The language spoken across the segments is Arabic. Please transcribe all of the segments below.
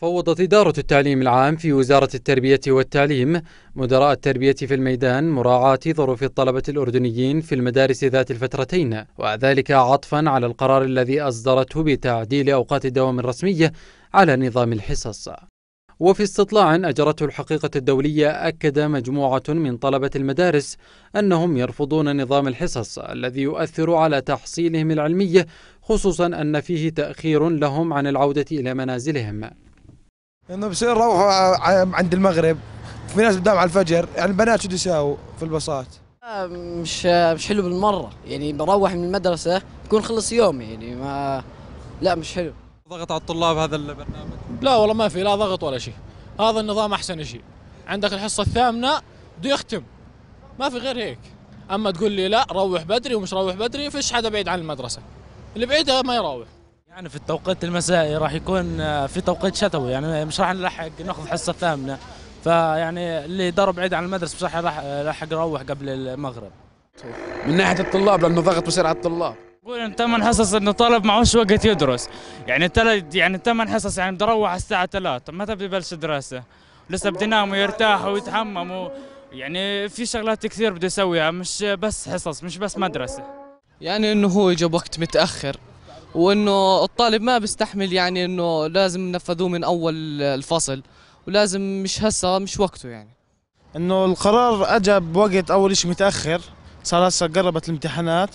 فوضت إدارة التعليم العام في وزارة التربية والتعليم مدراء التربية في الميدان مراعاة ظروف الطلبة الأردنيين في المدارس ذات الفترتين وذلك عطفا على القرار الذي أصدرته بتعديل أوقات الدوام الرسمية على نظام الحصص. وفي استطلاع أجرته الحقيقة الدولية أكد مجموعة من طلبة المدارس أنهم يرفضون نظام الحصص الذي يؤثر على تحصيلهم العلمي خصوصا أن فيه تأخير لهم عن العودة إلى منازلهم. إنه بصير نروحوا عند المغرب. في ناس قدام على الفجر يعني البنات شو يساووا في الباصات؟ مش مش حلو بالمرة. يعني بروح من المدرسة يكون خلص يومي يعني ما لا مش حلو. ضغط على الطلاب هذا البرنامج؟ لا والله ما في لا ضغط ولا شيء. هذا النظام أحسن شيء. عندك الحصة الثامنة بده يختم. ما في غير هيك. أما تقول لي لا روح بدري ومش روح بدري فيش حدا بعيد عن المدرسة. اللي بعيد ما يروح. يعني في التوقيت المسائي راح يكون آه، في توقيت شتوي يعني مش راح نلحق ناخذ حصة ثامنة. فيعني اللي ضرب بعيد عن المدرسة مش راح يلحق يروح قبل المغرب. من ناحية الطلاب لأنه ضغط بصير على الطلاب. يقول أنت ثمان حصص إنه طالب معوش وقت يدرس؟ يعني تل... يعني ثمان حصص يعني بده يروح على الساعة 3 متى ببلش دراسة؟ لسه بده ينام ويرتاح ويتحمم و... يعني في شغلات كثير بده يسويها مش بس حصص مش بس مدرسة. يعني إنه هو اجى بوقت متأخر. وإنه الطالب ما بيستحمل يعني إنه لازم نفذوه من أول الفصل ولازم مش هسه مش وقته يعني. إنه القرار اجى بوقت أول شيء متأخر صار هسه قربت الامتحانات.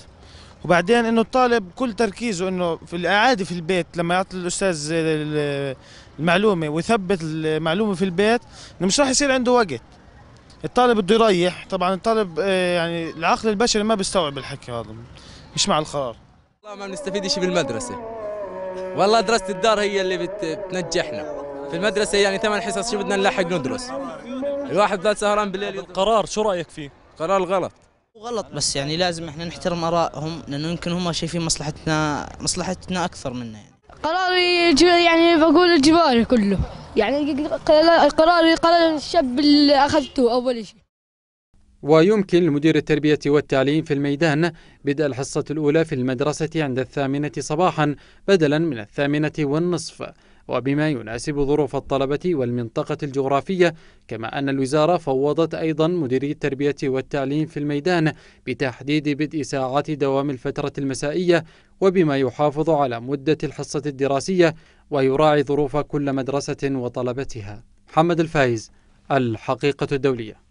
وبعدين إنه الطالب كل تركيزه إنه في الاعاده في البيت لما يعطي الأستاذ المعلومة ويثبت المعلومة في البيت إنه مش راح يصير عنده وقت. الطالب بده يريح. طبعا الطالب آه، يعني العقل البشري ما بيستوعب الحكي هذا مش مع القرار. والله ما بنستفيد شيء بالمدرسة. والله دراسة الدار هي اللي بتنجحنا. في المدرسة يعني ثمان حصص شو بدنا نلحق ندرس. الواحد ضل سهران بالليل القرار شو رأيك فيه؟ قرار غلط. غلط بس يعني لازم إحنا نحترم آرائهم لأنه يمكن هم شايفين مصلحتنا مصلحتنا أكثر منا يعني. قراري يعني بقول إجباري كله. يعني قراري قرار الشاب اللي أخذته أول شيء ويمكن لمدير التربية والتعليم في الميدان بدء الحصة الأولى في المدرسة عند الثامنة صباحا بدلا من الثامنة والنصف. وبما يناسب ظروف الطلبة والمنطقة الجغرافية كما أن الوزارة فوضت أيضا مديري التربية والتعليم في الميدان بتحديد بدء ساعات دوام الفترة المسائية وبما يحافظ على مدة الحصة الدراسية ويراعي ظروف كل مدرسة وطلبتها. محمد الفايز الحقيقة الدولية.